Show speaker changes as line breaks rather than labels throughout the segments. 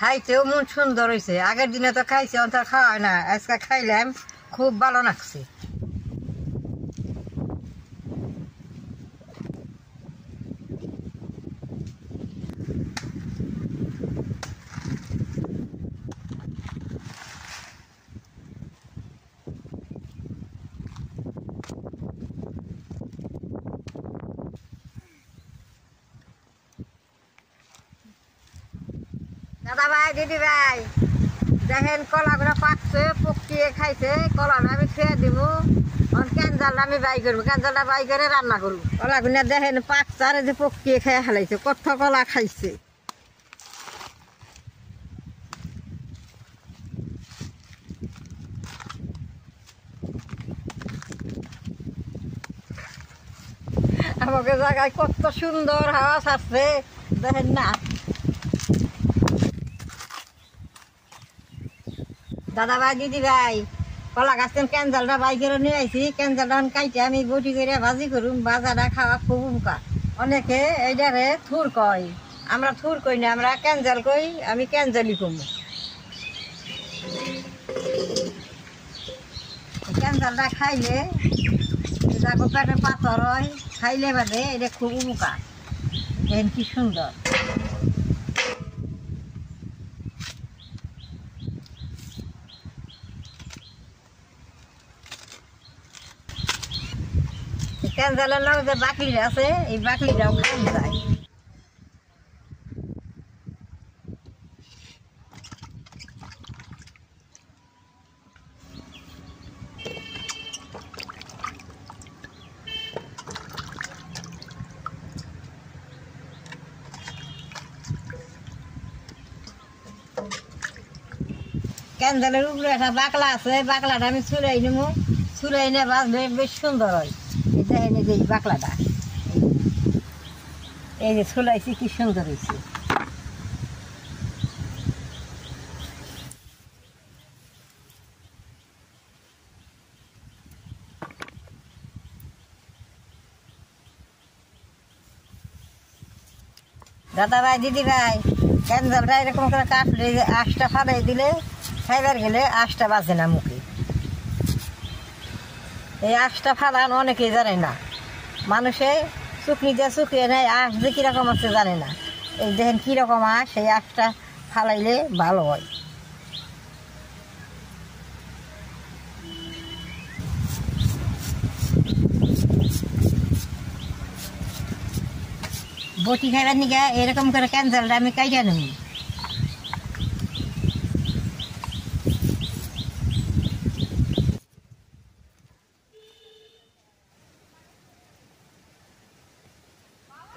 খাইতেও মন সুন্দর হয়েছে আগের দিনে তো খাইছে অন্তর খাওয়া না। আজকে খাইলাম, খুব ভালো লাগছে। দাদা ভাই দিদি ভাই দেখেন কলাগুলো পাকছে পকিয়ে খাইছে কলাটা আমি খেয়ে দিব ক্যান্সালটা আমি বাই করব ক্যান্সালটা বাই করে রান্না করব। কলাগুলো দেখেন পাকছে, আর যে পকিয়ে খেয়ে ফেলাইছে কত কলা খাইছে। আমাকে জায়গায় কত সুন্দর হাওয়া ছাড়ছে, দেখেন না। দাদা ভাই দিদি ভাই কলা গাছ ক্যান্সালটা বাই করে নিয়ে আইছি। ক্যান্সালটা কাইটে আমি বটি করে ভাজি করুম, বাজারটা খাওয়া খুব উপকার অনেকে এইটারে থুর কয়, আমরা থুর কই না, আমরা ক্যান্সাল কই, আমি ক্যান্সালই কমু। ক্যান্সালটা খাইলে পেটে পাথর হয়, খাইলে বাদে এটা খুব দেখেন কি সুন্দর। ক্যান্সালের লগে যে বাকলিটা আছে, এই বাকলিটাও খাওয়া যায়। ক্যান্সালের উপরে একটা বাকলা আছে বাকলাটা আমি ছুড়াই নেব ছুড়াই নিয়ে বাঁচলে বেশ সুন্দর হয়। এটা এনে যে বাকলাটা এই যে ছুলাইছি কি সুন্দর হয়েছে দাদা ভাই, দিদি ভাই ক্যান্সারটা এরকম করে কাটলে, আঁশটা ফালাই দিলে, খাইবার গেলে আঁশটা বাজে না মুখে। এই আঁশটা ফালান অনেকেই জানে না। মানুষে চুকনি দিয়ে চুকিয়ে নেয় আঁশ যে কীরকম আছে জানে না। এই দেখেন কীরকম আঁশ, এই আঁশটা ফালাইলে ভালো হয়। বটি খাইবার নিকা এরকম করে ক্যান্সারটা আমি কাইটা নেব।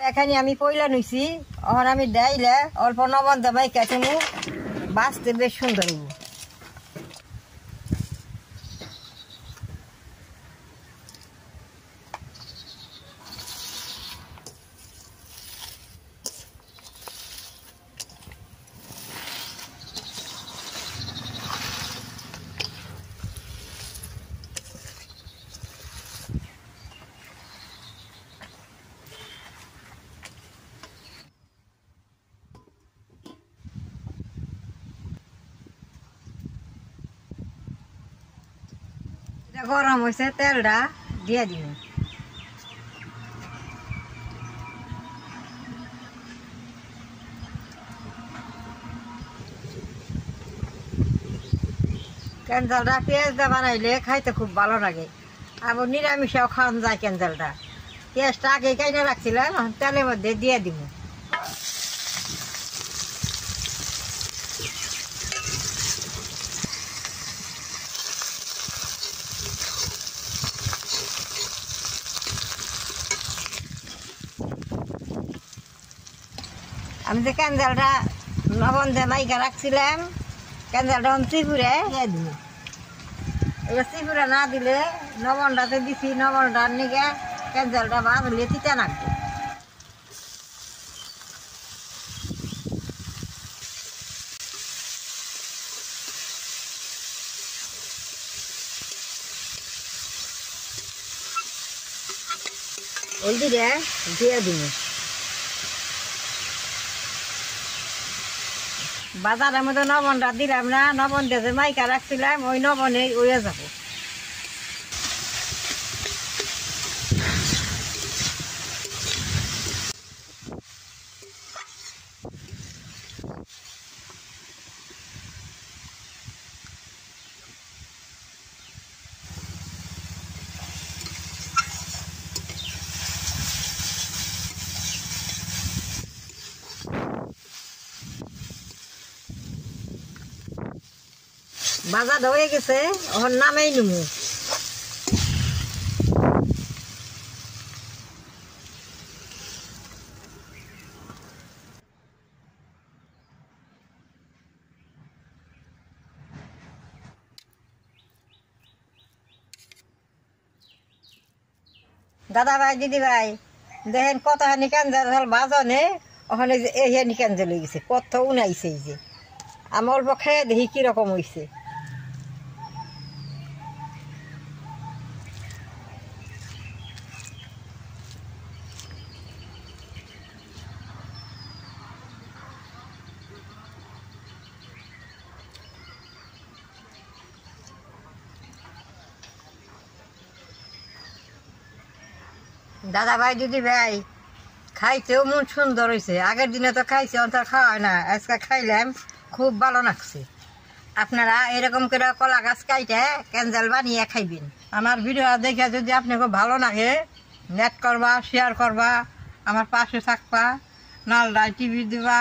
এখানে আমি পয়লা নিছি। ওখানে আমি দেইলে অল্প নবন দেবাই কেটে বাঁচতে বেশ সুন্দর গরম হয়েছে তেলটা দিয়ে দিব ক্যান্সালটা পেঁয়াজ দিয়ে বানাইলে খাইতে খুব ভালো লাগে। আবার নিরামিষেও খাওয়ান যায় ক্যান্সালটা পেঁয়াজটা আগে কাইটে রাখছিলাম, তেলের মধ্যে দিয়ে দিব। আমি যে ক্যান্ডেলটা নবন যে মাইকা রাখছিলাম ক্যান্ডেলটা হন চিপুরে দিয়ে দিল এবার চিপুরে না দিলে নবনটাতে দিছি নবনটা নিকে ক্যান্ডেলটা বাঁধলে তিতা নাকবে। ওই দিয়ে দিয়ে দিব। বাজারের মধ্যে নবনটা দিলাম না নবন দিয়ে মাইকা রাখছিলাম, ওই নবনে ওয়ে যাব। বাজার হয়ে গেছে, ওর নামেই নুমু দাদা ভাই, দিদি ভাই, দেখেন কত হানি বাজনে, ওখানে এই হানি ক্যান্সার হয়ে গেছে, কত উনাইছে এই যে। আমি অল্প খেয়ে দেখি কীরকম হয়েছে দাদা ভাই দিদি ভাই খাইতেও মন সুন্দর হয়েছে আগের দিনে তো খাইছে, অন্তর খাওয়া হয় না, আজকে খাইলাম, খুব ভালো লাগছে। আপনারা এরকম করে কলা গাছ কাইটে ক্যান্সেল বানিয়ে খাইবেন। আমার ভিডিও দেখে যদি আপনাকে ভালো লাগে নেট করবা শেয়ার করবা, আমার পাশে থাকবা, নালডায় টিভি দিবা